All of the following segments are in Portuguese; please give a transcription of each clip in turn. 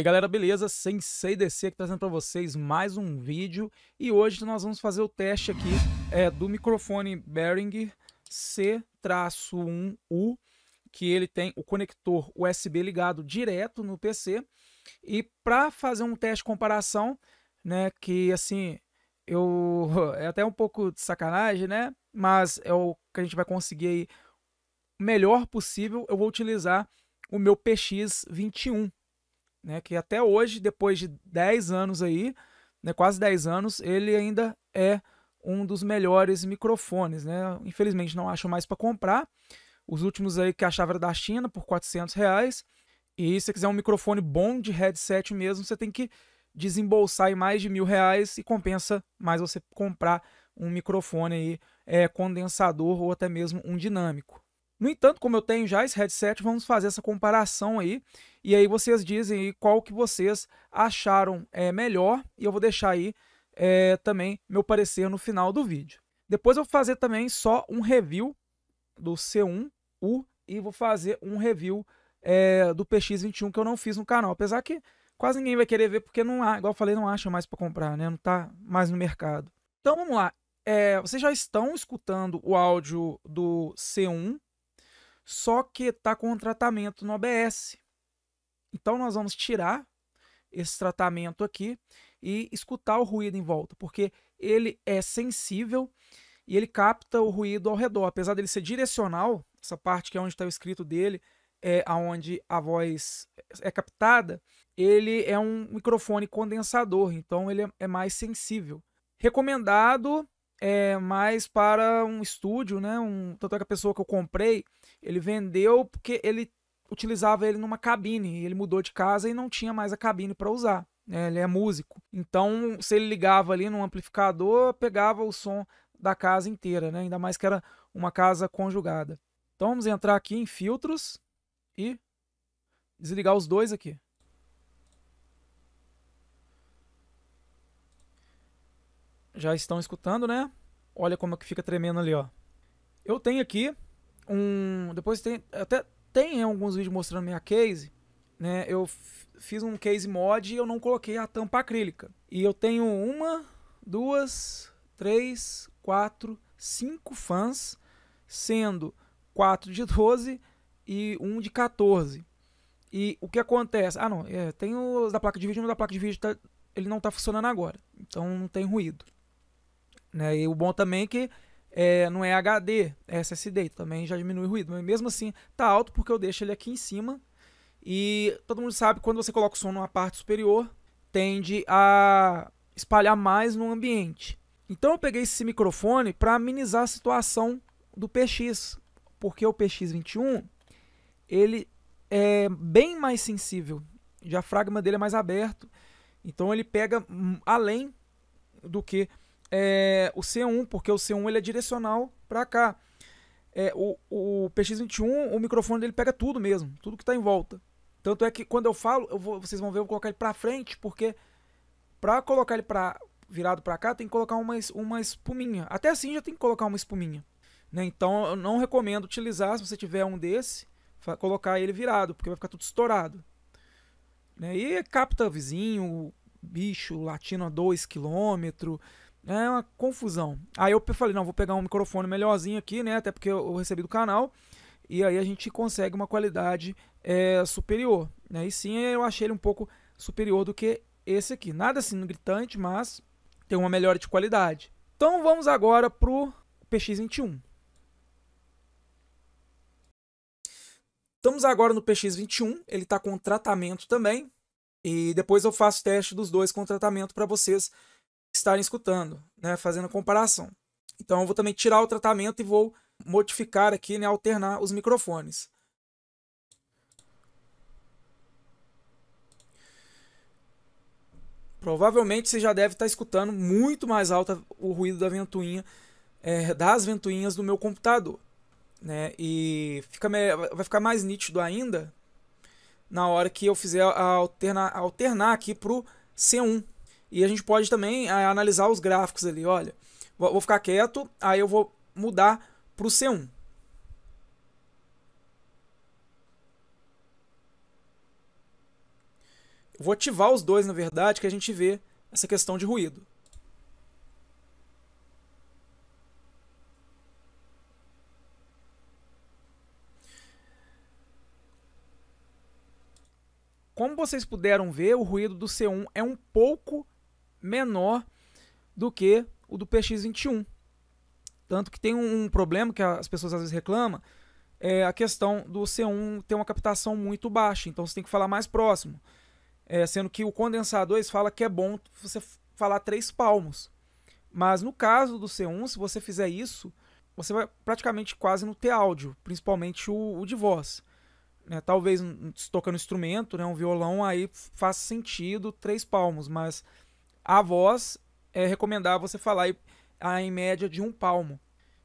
Aí galera, beleza? Sensei DC aqui trazendo para vocês mais um vídeo. E hoje nós vamos fazer o teste aqui é, do microfone Behringer C-1U que ele tem o conector USB ligado direto no PC e para fazer um teste de comparação, né, que assim, eu é até um pouco de sacanagem, né, mas é o que a gente vai conseguir aí melhor possível, eu vou utilizar o meu PX21 né, que até hoje, depois de 10 anos aí, né, quase 10 anos, ele ainda é um dos melhores microfones. Né? Infelizmente não acho mais para comprar. Os últimos aí que achava era da China por 400 reais. E se você quiser um microfone bom de headset mesmo, você tem que desembolsar mais de mil reais e compensa mais você comprar um microfone aí, é, condensador ou até mesmo um dinâmico. No entanto, como eu tenho já esse headset, vamos fazer essa comparação aí. E aí vocês dizem qual que vocês acharam é, melhor. E eu vou deixar aí é, também meu parecer no final do vídeo. Depois eu vou fazer também só um review do C1U e vou fazer um review é, do PX21 que eu não fiz no canal. Apesar que quase ninguém vai querer ver porque não há, igual eu falei, não acha mais para comprar, né? Não está mais no mercado. Então vamos lá. É, vocês já estão escutando o áudio do C1 só que está com um tratamento no OBS. Então nós vamos tirar esse tratamento aqui e escutar o ruído em volta, porque ele é sensível e ele capta o ruído ao redor. Apesar dele ser direcional, essa parte que é onde está o escrito dele, é aonde a voz é captada, ele é um microfone condensador, então ele é, é mais sensível. Recomendado é mais para um estúdio, né? Um, tanto é que a pessoa que eu comprei, ele vendeu porque ele utilizava ele numa cabine. Ele mudou de casa e não tinha mais a cabine para usar. Né? Ele é músico. Então, se ele ligava ali no amplificador, pegava o som da casa inteira, né? Ainda mais que era uma casa conjugada. Então vamos entrar aqui em filtros e desligar os dois aqui. Já estão escutando, né? Olha como é que fica tremendo ali, ó. Eu tenho aqui um, depois tem até tem alguns vídeos mostrando minha case, né? Eu fiz um case mod e eu não coloquei a tampa acrílica. E eu tenho uma, duas, três, quatro, cinco fãs, sendo quatro de 12 e um de 14. E o que acontece? Ah, não, é, tem os da placa de vídeo, mas da placa de vídeo tá, ele não está funcionando agora. Então não tem ruído. Né? E o bom também é que é, não é HD, é SSD, também já diminui o ruído. Mas mesmo assim, tá alto porque eu deixo ele aqui em cima. E todo mundo sabe que quando você coloca o som numa parte superior, tende a espalhar mais no ambiente. Então eu peguei esse microfone para amenizar a situação do PX, porque o PX21 ele é bem mais sensível, o diafragma dele é mais aberto, então ele pega além do que é, o C1, porque o C1 ele é direcional para cá. É, o, o PX21, o microfone dele pega tudo mesmo, tudo que está em volta. Tanto é que quando eu falo, eu vou, vocês vão ver, eu vou colocar ele para frente, porque para colocar ele pra, virado para cá, tem que colocar uma, uma espuminha. Até assim já tem que colocar uma espuminha. Né? Então eu não recomendo utilizar, se você tiver um desse, colocar ele virado, porque vai ficar tudo estourado. Né? E capta vizinho, bicho, latino a 2 km, é uma confusão. Aí eu falei, não, vou pegar um microfone melhorzinho aqui, né? Até porque eu recebi do canal. E aí a gente consegue uma qualidade é, superior. Né? E sim, eu achei ele um pouco superior do que esse aqui. Nada assim gritante, mas tem uma melhora de qualidade. Então vamos agora pro PX21. Estamos agora no PX21, ele está com tratamento também. E depois eu faço teste dos dois com tratamento para vocês estarem escutando, né, fazendo comparação. Então eu vou também tirar o tratamento e vou modificar aqui, né, alternar os microfones. Provavelmente você já deve estar escutando muito mais alto o ruído da ventoinha, é, das ventoinhas do meu computador. Né? E fica, vai ficar mais nítido ainda na hora que eu fizer a alternar, alternar aqui para o C1, e a gente pode também é, analisar os gráficos ali. Olha, vou, vou ficar quieto, aí eu vou mudar para o C1. vou ativar os dois, na verdade, que a gente vê essa questão de ruído. Como vocês puderam ver, o ruído do C1 é um pouco menor do que o do PX21. Tanto que tem um problema que as pessoas às vezes reclamam, é a questão do C1 ter uma captação muito baixa, então você tem que falar mais próximo. É, sendo que o condensador eles fala que é bom você falar três palmos. Mas no caso do C1, se você fizer isso, você vai praticamente quase não ter áudio, principalmente o, o de voz. Né? Talvez tocando instrumento, né? um violão, aí faz sentido três palmos, mas a voz é recomendável você falar aí, aí, em média de um palmo,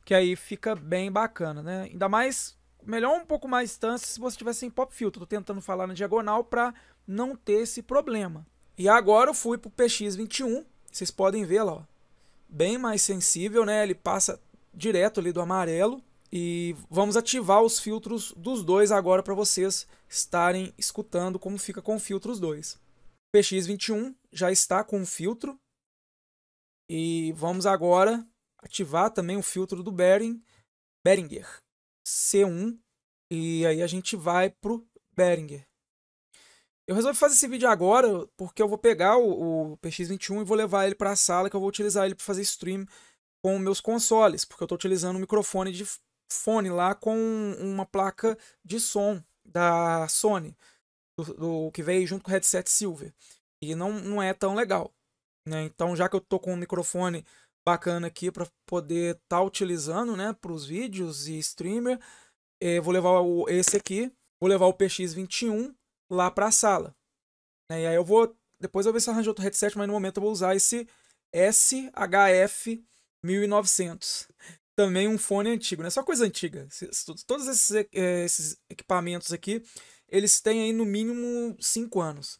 que aí fica bem bacana, né? Ainda mais, melhor um pouco mais distância se você tivesse em pop filter. Tô tentando falar na diagonal para não ter esse problema. E agora eu fui pro PX21, vocês podem ver lá, ó, bem mais sensível, né? Ele passa direto ali do amarelo e vamos ativar os filtros dos dois agora para vocês estarem escutando como fica com filtros dois. O PX21 já está com o filtro. E vamos agora ativar também o filtro do Bering, Behringer C1. E aí a gente vai para o Behringer. Eu resolvi fazer esse vídeo agora porque eu vou pegar o, o PX21 e vou levar ele para a sala que eu vou utilizar ele para fazer stream com meus consoles, porque eu estou utilizando um microfone de fone lá com uma placa de som da Sony, do, do, que veio junto com o headset Silver. E não, não é tão legal. Né? Então, já que eu tô com um microfone bacana aqui para poder estar tá utilizando né, para os vídeos e streamer, eh, vou levar o, esse aqui, vou levar o PX21 lá para a sala. Né? E aí eu vou, depois eu vou ver se arranjo outro headset, mas no momento eu vou usar esse SHF 1900 também um fone antigo, né? Só coisa antiga. Todos esses, é, esses equipamentos aqui, eles têm aí no mínimo 5 anos.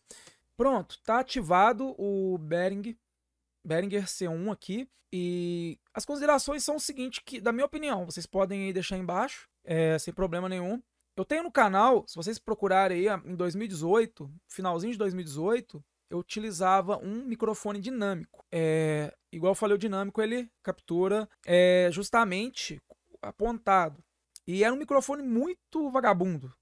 Pronto, tá ativado o Behringer, Behringer C1 aqui. E as considerações são o seguinte, que, da minha opinião, vocês podem aí deixar embaixo, é, sem problema nenhum. Eu tenho no canal, se vocês procurarem aí, em 2018, finalzinho de 2018, eu utilizava um microfone dinâmico. É, igual eu falei, o dinâmico ele captura é, justamente apontado. E era um microfone muito vagabundo,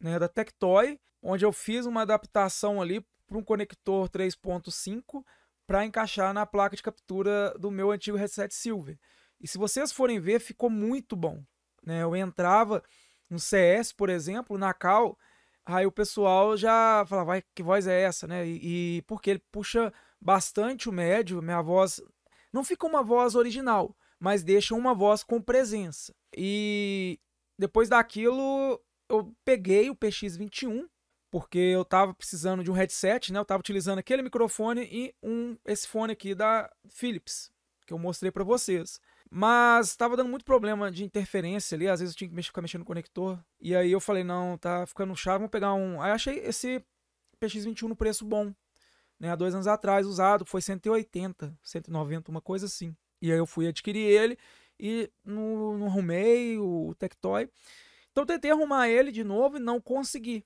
né, da Tectoy, onde eu fiz uma adaptação ali para um conector 3.5 para encaixar na placa de captura do meu antigo headset Silver. E se vocês forem ver, ficou muito bom. Né? Eu entrava no CS, por exemplo, na Cal, Aí o pessoal já fala, vai, que voz é essa, né? E, e, porque ele puxa bastante o médio, minha voz não fica uma voz original, mas deixa uma voz com presença. E depois daquilo eu peguei o PX21 porque eu estava precisando de um headset, né? Eu estava utilizando aquele microfone e um esse fone aqui da Philips que eu mostrei para vocês. Mas estava dando muito problema de interferência ali, às vezes eu tinha que ficar mexendo no conector. E aí eu falei, não, tá ficando chato, vamos pegar um. Aí achei esse PX21 no preço bom. Né, há dois anos atrás, usado, foi 180, 190, uma coisa assim. E aí eu fui adquirir ele e não, não arrumei o Tectoy. Então tentei arrumar ele de novo e não consegui.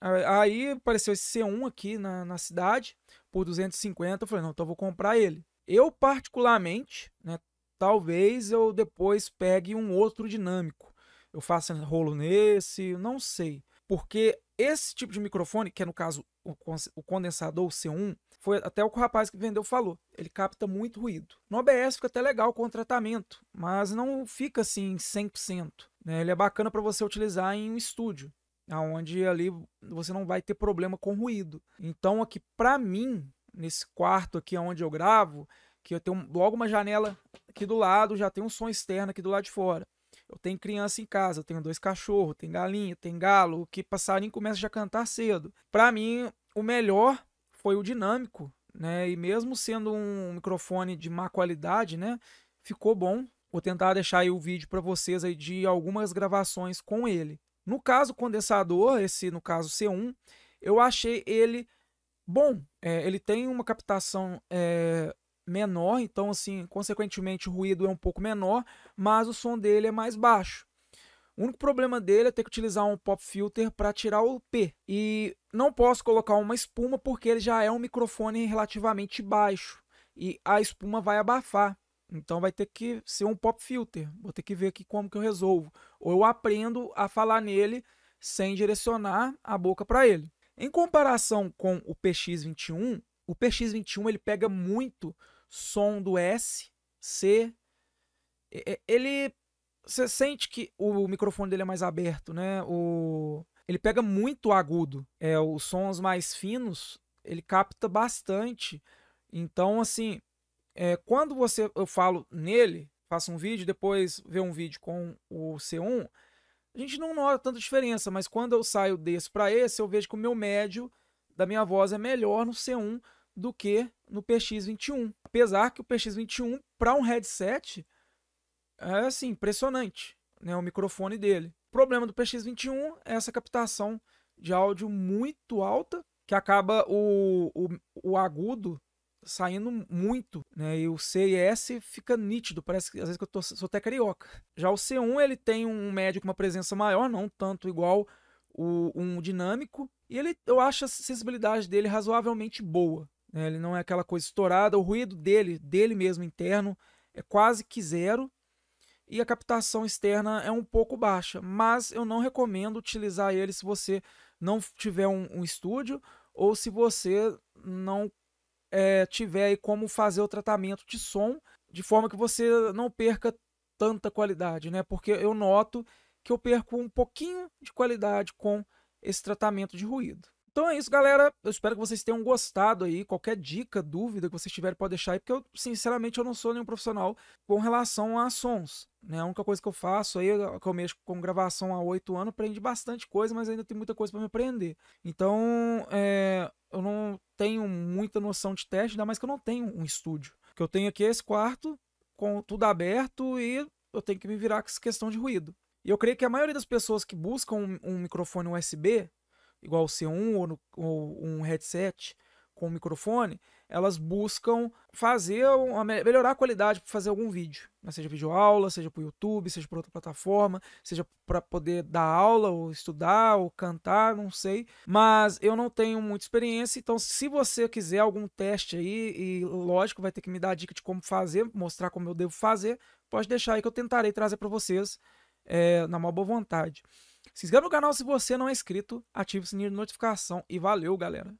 Aí apareceu esse C1 aqui na, na cidade por 250. Eu falei, não, então vou comprar ele. Eu, particularmente, né, talvez eu depois pegue um outro dinâmico. Eu faça rolo nesse, não sei. Porque esse tipo de microfone, que é no caso o condensador o C1, foi até o que o rapaz que vendeu falou. Ele capta muito ruído. No OBS fica até legal com o tratamento, mas não fica assim 100%. Né? Ele é bacana para você utilizar em um estúdio, onde ali você não vai ter problema com ruído. Então aqui para mim, nesse quarto aqui onde eu gravo, que eu tenho logo uma janela aqui do lado, já tem um som externo aqui do lado de fora. Eu tenho criança em casa, eu tenho dois cachorros, tem galinha, tem galo, que passarinho começa já a cantar cedo. Para mim, o melhor foi o dinâmico, né? E mesmo sendo um microfone de má qualidade, né, ficou bom. Vou tentar deixar aí o vídeo para vocês aí de algumas gravações com ele. No caso condensador, esse no caso C1, eu achei ele bom. É, ele tem uma captação é, menor, então assim, consequentemente o ruído é um pouco menor, mas o som dele é mais baixo. O único problema dele é ter que utilizar um pop filter para tirar o P. E não posso colocar uma espuma porque ele já é um microfone relativamente baixo e a espuma vai abafar. Então vai ter que ser um pop filter. Vou ter que ver aqui como que eu resolvo. Ou eu aprendo a falar nele sem direcionar a boca para ele. Em comparação com o PX21, o PX21 ele pega muito som do S, C. Ele você sente que o microfone dele é mais aberto, né? O ele pega muito agudo. É, os sons mais finos, ele capta bastante. Então, assim, é, quando você eu falo nele, faço um vídeo, depois vê um vídeo com o C1, a gente não nota tanta diferença, mas quando eu saio desse para esse, eu vejo que o meu médio da minha voz é melhor no C1 do que no PX21. Apesar que o PX21 para um headset é assim, impressionante, né, o microfone dele. O problema do PX21 é essa captação de áudio muito alta, que acaba o, o, o agudo saindo muito, né? E o C e S fica nítido, parece que às vezes que eu tô, sou até carioca. Já o C1 ele tem um médio com uma presença maior, não tanto igual o um dinâmico, e ele eu acho a sensibilidade dele razoavelmente boa. Né? Ele não é aquela coisa estourada, o ruído dele, dele mesmo interno, é quase que zero. E a captação externa é um pouco baixa, mas eu não recomendo utilizar ele se você não tiver um, um estúdio ou se você não é, tiver aí como fazer o tratamento de som de forma que você não perca tanta qualidade, né? Porque eu noto que eu perco um pouquinho de qualidade com esse tratamento de ruído. Então é isso, galera. Eu espero que vocês tenham gostado aí. Qualquer dica, dúvida que vocês tiverem, pode deixar aí, porque eu, sinceramente, eu não sou nenhum profissional com relação a sons. Né? A única coisa que eu faço aí, que eu mexo com gravação há oito anos, aprendi bastante coisa, mas ainda tem muita coisa para me aprender. Então, é, eu não tenho muita noção de teste, ainda mais que eu não tenho um estúdio. Que eu tenho aqui é esse quarto, com tudo aberto, e eu tenho que me virar com essa questão de ruído. E eu creio que a maioria das pessoas que buscam um, um microfone USB igual o C1 ou, no, ou um headset com microfone, elas buscam fazer uma, melhorar a qualidade para fazer algum vídeo, né? seja vídeo aula, seja para o YouTube, seja para outra plataforma, seja para poder dar aula ou estudar ou cantar, não sei. Mas eu não tenho muita experiência, então se você quiser algum teste aí e lógico vai ter que me dar a dica de como fazer, mostrar como eu devo fazer, pode deixar aí que eu tentarei trazer para vocês é, na maior boa vontade. Se inscreva no canal se você não é inscrito, ative o sininho de notificação e valeu, galera!